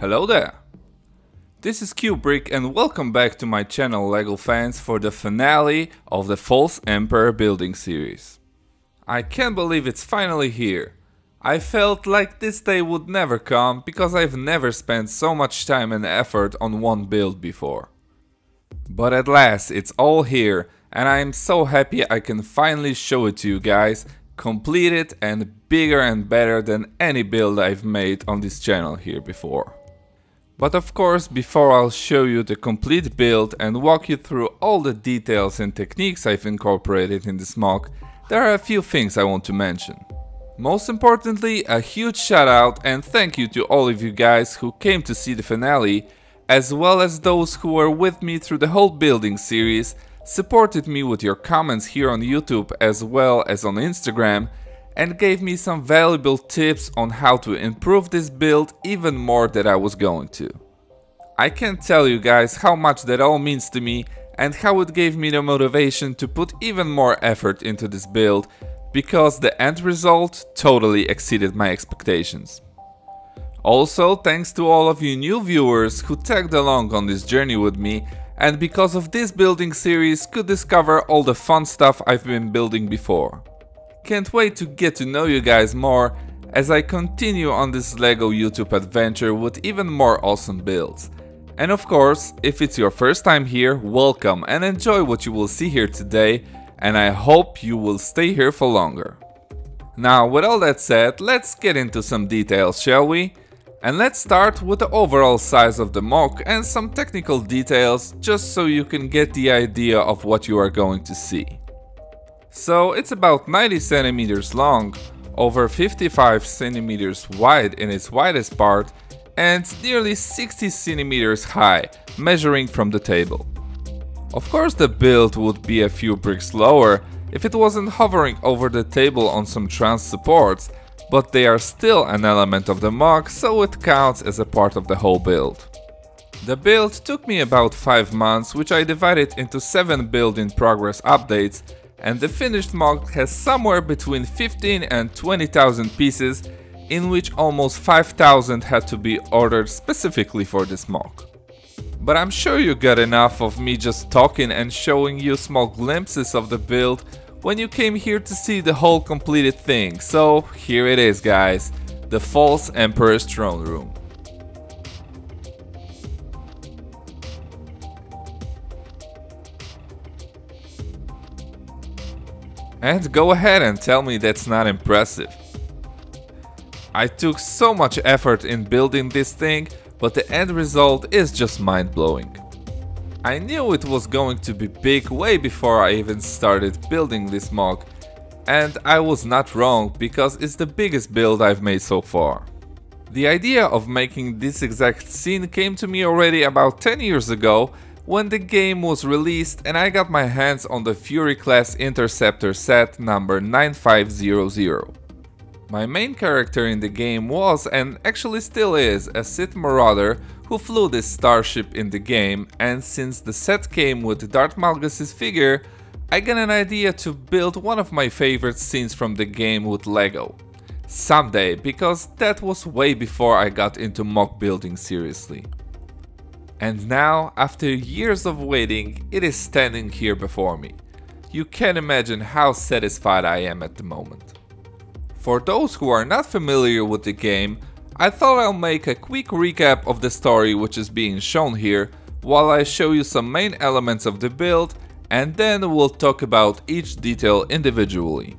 Hello there! This is Cube Brick and welcome back to my channel LEGO fans for the finale of the False Emperor building series. I can't believe it's finally here. I felt like this day would never come because I've never spent so much time and effort on one build before. But at last it's all here and I am so happy I can finally show it to you guys, completed and bigger and better than any build I've made on this channel here before. But of course, before I'll show you the complete build and walk you through all the details and techniques I've incorporated in this MOC, there are a few things I want to mention. Most importantly, a huge shout out and thank you to all of you guys who came to see the finale, as well as those who were with me through the whole building series, supported me with your comments here on YouTube as well as on Instagram, and gave me some valuable tips on how to improve this build even more than I was going to. I can't tell you guys how much that all means to me and how it gave me the motivation to put even more effort into this build because the end result totally exceeded my expectations. Also, thanks to all of you new viewers who tagged along on this journey with me and because of this building series could discover all the fun stuff I've been building before. Can't wait to get to know you guys more as I continue on this LEGO YouTube adventure with even more awesome builds. And of course, if it's your first time here, welcome and enjoy what you will see here today and I hope you will stay here for longer. Now with all that said, let's get into some details shall we? And let's start with the overall size of the MOC and some technical details just so you can get the idea of what you are going to see. So it's about 90 centimeters long, over 55 centimeters wide in its widest part and nearly 60 centimeters high, measuring from the table. Of course the build would be a few bricks lower if it wasn't hovering over the table on some trans supports, but they are still an element of the MOC, so it counts as a part of the whole build. The build took me about 5 months, which I divided into 7 build in progress updates and the finished MOC has somewhere between 15 and 20,000 pieces, in which almost 5,000 had to be ordered specifically for this MOC. But I'm sure you got enough of me just talking and showing you small glimpses of the build when you came here to see the whole completed thing, so here it is guys, the False Emperor's Throne Room. And go ahead and tell me that's not impressive. I took so much effort in building this thing, but the end result is just mind-blowing. I knew it was going to be big way before I even started building this MOC, and I was not wrong because it's the biggest build I've made so far. The idea of making this exact scene came to me already about 10 years ago when the game was released and I got my hands on the Fury class interceptor set number 9500. My main character in the game was and actually still is a Sith Marauder who flew this starship in the game and since the set came with Darth Malgus' figure, I got an idea to build one of my favorite scenes from the game with LEGO. Someday, because that was way before I got into MOC building seriously. And now, after years of waiting, it is standing here before me. You can imagine how satisfied I am at the moment. For those who are not familiar with the game, I thought I'll make a quick recap of the story which is being shown here, while I show you some main elements of the build, and then we'll talk about each detail individually.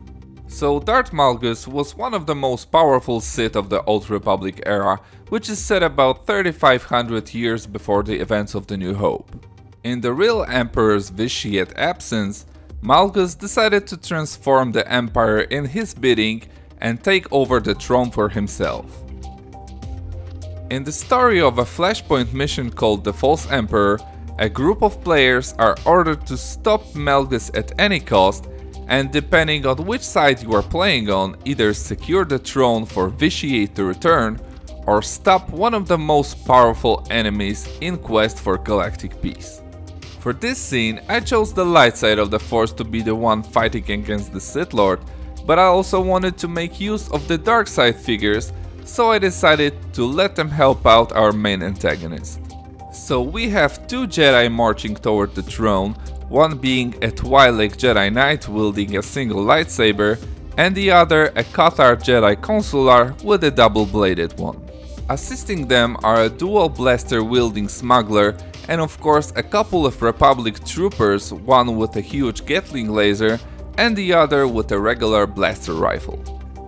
So Darth Malgus was one of the most powerful Sith of the Old Republic era, which is set about 3500 years before the events of the New Hope. In the real Emperor's vitiate absence, Malgus decided to transform the Empire in his bidding and take over the throne for himself. In the story of a Flashpoint mission called The False Emperor, a group of players are ordered to stop Malgus at any cost and depending on which side you are playing on, either secure the throne for Vitiate to return or stop one of the most powerful enemies in quest for galactic peace. For this scene, I chose the light side of the force to be the one fighting against the Sith Lord, but I also wanted to make use of the dark side figures, so I decided to let them help out our main antagonist. So we have two Jedi marching toward the throne, one being a Twi'lek Jedi Knight wielding a single lightsaber, and the other a Cathar Jedi Consular with a double-bladed one. Assisting them are a dual blaster wielding smuggler and of course a couple of Republic troopers, one with a huge Gatling laser and the other with a regular blaster rifle.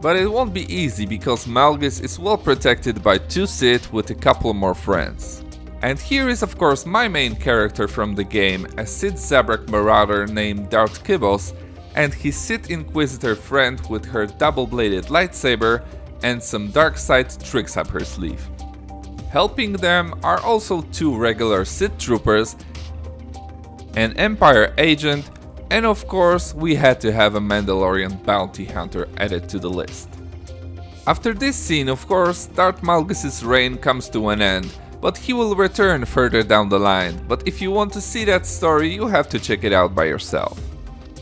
But it won't be easy because Malgus is well protected by two Sith with a couple more friends. And here is of course my main character from the game, a Sith Zabrak marauder named Darth Kibbles, and his Sith Inquisitor friend with her double-bladed lightsaber and some dark side tricks up her sleeve. Helping them are also two regular Sith troopers, an Empire agent, and of course we had to have a Mandalorian bounty hunter added to the list. After this scene, of course, Darth Malgus' reign comes to an end, but he will return further down the line, but if you want to see that story, you have to check it out by yourself.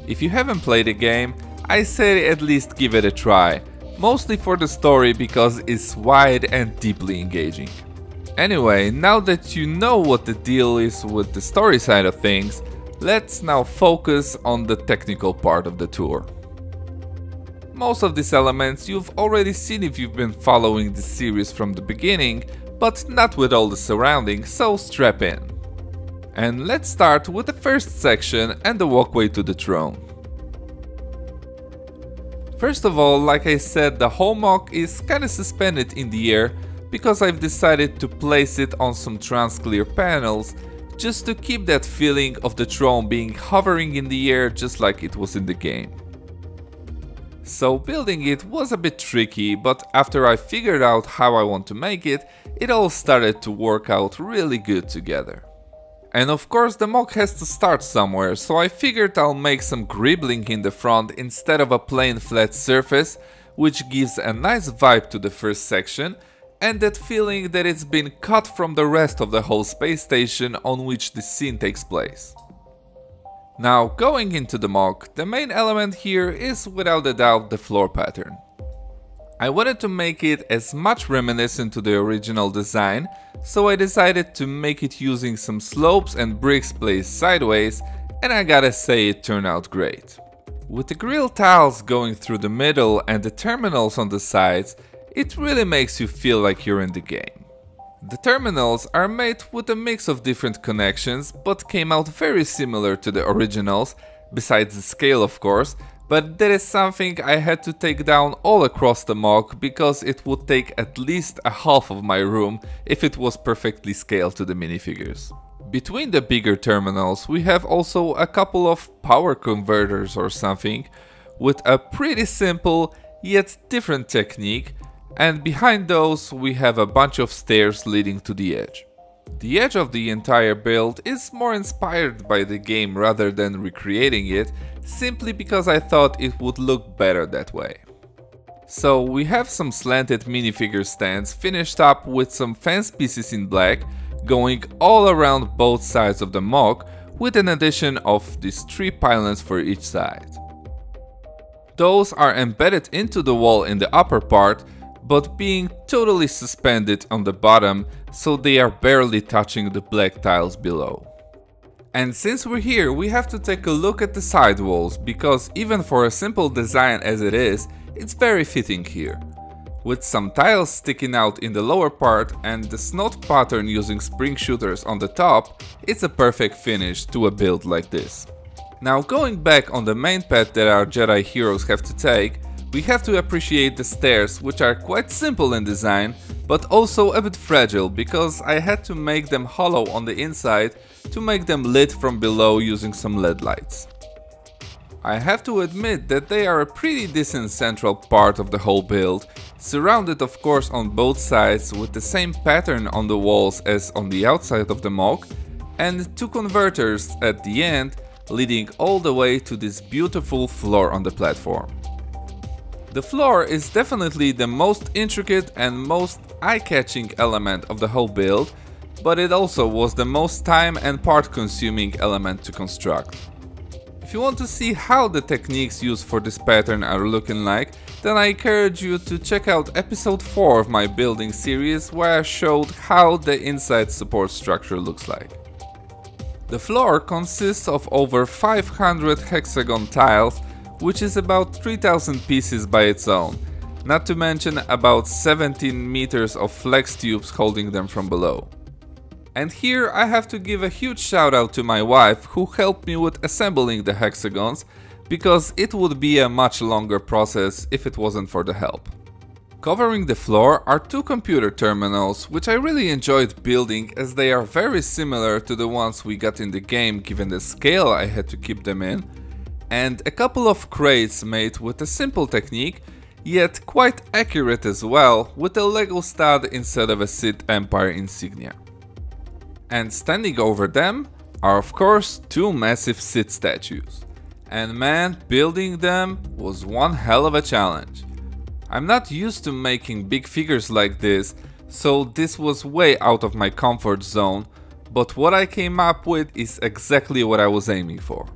If you haven't played the game, I say at least give it a try, mostly for the story because it's wide and deeply engaging. Anyway, now that you know what the deal is with the story side of things, let's now focus on the technical part of the tour. Most of these elements you've already seen if you've been following the series from the beginning, but not with all the surrounding, so strap in. And let's start with the first section and the walkway to the throne. First of all, like I said, the whole MOC is kinda suspended in the air because I've decided to place it on some transclear panels just to keep that feeling of the throne being hovering in the air just like it was in the game. So building it was a bit tricky, but after I figured out how I want to make it, it all started to work out really good together. And of course the MOC has to start somewhere, so I figured I'll make some greebling in the front instead of a plain flat surface, which gives a nice vibe to the first section, and that feeling that it's been cut from the rest of the whole space station on which the scene takes place. Now, going into the MOC, the main element here is without a doubt the floor pattern. I wanted to make it as much reminiscent to the original design, so I decided to make it using some slopes and bricks placed sideways, and I gotta say it turned out great. With the grill tiles going through the middle and the terminals on the sides, it really makes you feel like you're in the game. The terminals are made with a mix of different connections, but came out very similar to the originals, besides the scale of course, but that is something I had to take down all across the MOC because it would take at least a half of my room if it was perfectly scaled to the minifigures. Between the bigger terminals we have also a couple of power converters or something with a pretty simple yet different technique and behind those we have a bunch of stairs leading to the edge. The edge of the entire build is more inspired by the game rather than recreating it simply because I thought it would look better that way. So we have some slanted minifigure stands finished up with some fence pieces in black going all around both sides of the MOC with an addition of these three pylons for each side. Those are embedded into the wall in the upper part but being totally suspended on the bottom so they are barely touching the black tiles below. And since we're here, we have to take a look at the side walls, because even for a simple design as it is, it's very fitting here. With some tiles sticking out in the lower part and the snot pattern using spring shooters on the top, it's a perfect finish to a build like this. Now going back on the main path that our Jedi heroes have to take, we have to appreciate the stairs, which are quite simple in design, but also a bit fragile because I had to make them hollow on the inside to make them lit from below using some LED lights. I have to admit that they are a pretty decent central part of the whole build, surrounded of course on both sides with the same pattern on the walls as on the outside of the MOC, and two converters at the end leading all the way to this beautiful floor on the platform. The floor is definitely the most intricate and most eye-catching element of the whole build, but it also was the most time and part consuming element to construct. If you want to see how the techniques used for this pattern are looking like, then I encourage you to check out episode 4 of my building series where I showed how the inside support structure looks like. The floor consists of over 500 hexagon tiles, which is about 3000 pieces by its own, not to mention about 17 meters of flex tubes holding them from below. And here I have to give a huge shout out to my wife who helped me with assembling the hexagons, because it would be a much longer process if it wasn't for the help. Covering the floor are two computer terminals, which I really enjoyed building as they are very similar to the ones we got in the game given the scale I had to keep them in, and a couple of crates made with a simple technique, yet quite accurate as well, with a Lego stud instead of a Sith Empire insignia and standing over them are of course two massive Sith statues. And man, building them was one hell of a challenge. I'm not used to making big figures like this, so this was way out of my comfort zone, but what I came up with is exactly what I was aiming for.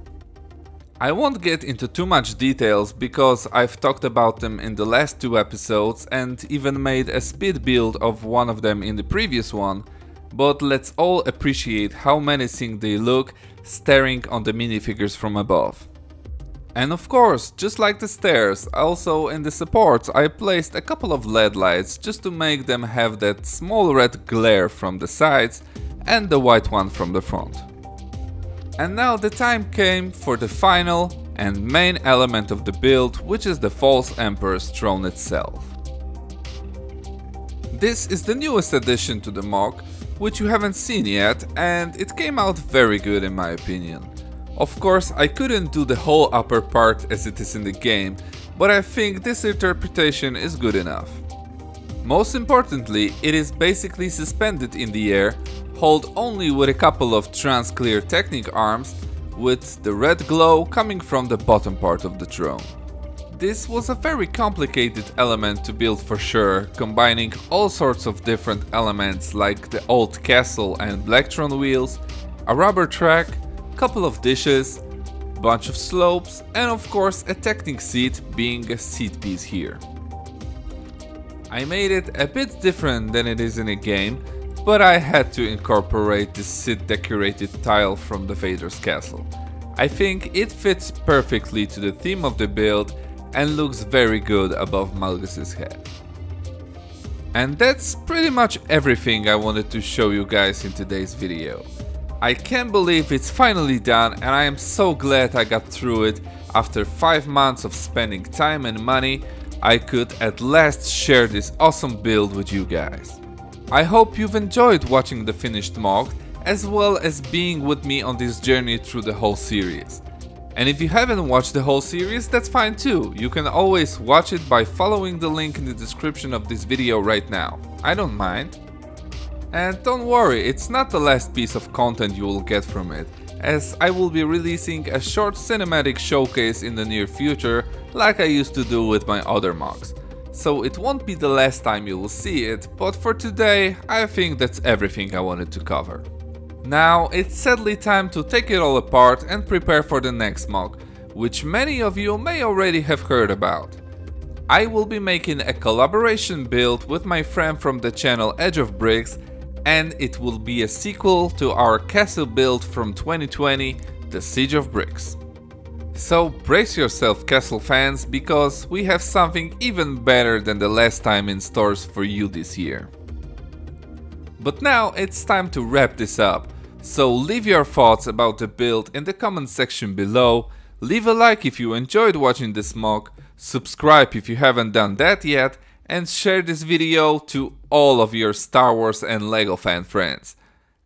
I won't get into too much details because I've talked about them in the last two episodes and even made a speed build of one of them in the previous one, but let's all appreciate how menacing they look staring on the minifigures from above. And of course, just like the stairs, also in the supports I placed a couple of LED lights just to make them have that small red glare from the sides and the white one from the front. And now the time came for the final and main element of the build, which is the false Emperor's throne itself. This is the newest addition to the MOC, which you haven't seen yet, and it came out very good in my opinion. Of course, I couldn't do the whole upper part as it is in the game, but I think this interpretation is good enough. Most importantly, it is basically suspended in the air, hold only with a couple of trans-clear Technic arms, with the red glow coming from the bottom part of the throne. This was a very complicated element to build for sure, combining all sorts of different elements like the old castle and Blacktron wheels, a rubber track, couple of dishes, bunch of slopes and of course a Technic seat being a seat piece here. I made it a bit different than it is in a game, but I had to incorporate this Sith decorated tile from the Vader's castle. I think it fits perfectly to the theme of the build and looks very good above Malgus's head. And that's pretty much everything I wanted to show you guys in today's video. I can't believe it's finally done and I am so glad I got through it after 5 months of spending time and money I could at last share this awesome build with you guys. I hope you've enjoyed watching the finished MOC as well as being with me on this journey through the whole series. And if you haven't watched the whole series, that's fine too. You can always watch it by following the link in the description of this video right now. I don't mind. And don't worry, it's not the last piece of content you will get from it, as I will be releasing a short cinematic showcase in the near future, like I used to do with my other MOCs. So it won't be the last time you will see it, but for today, I think that's everything I wanted to cover. Now it's sadly time to take it all apart and prepare for the next MOC, which many of you may already have heard about. I will be making a collaboration build with my friend from the channel Edge of Bricks and it will be a sequel to our castle build from 2020, The Siege of Bricks. So brace yourself castle fans because we have something even better than the last time in stores for you this year. But now it's time to wrap this up. So leave your thoughts about the build in the comment section below, leave a like if you enjoyed watching this MOC, subscribe if you haven't done that yet, and share this video to all of your Star Wars and LEGO fan friends.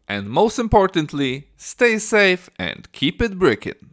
And most importantly, stay safe and keep it brickin'.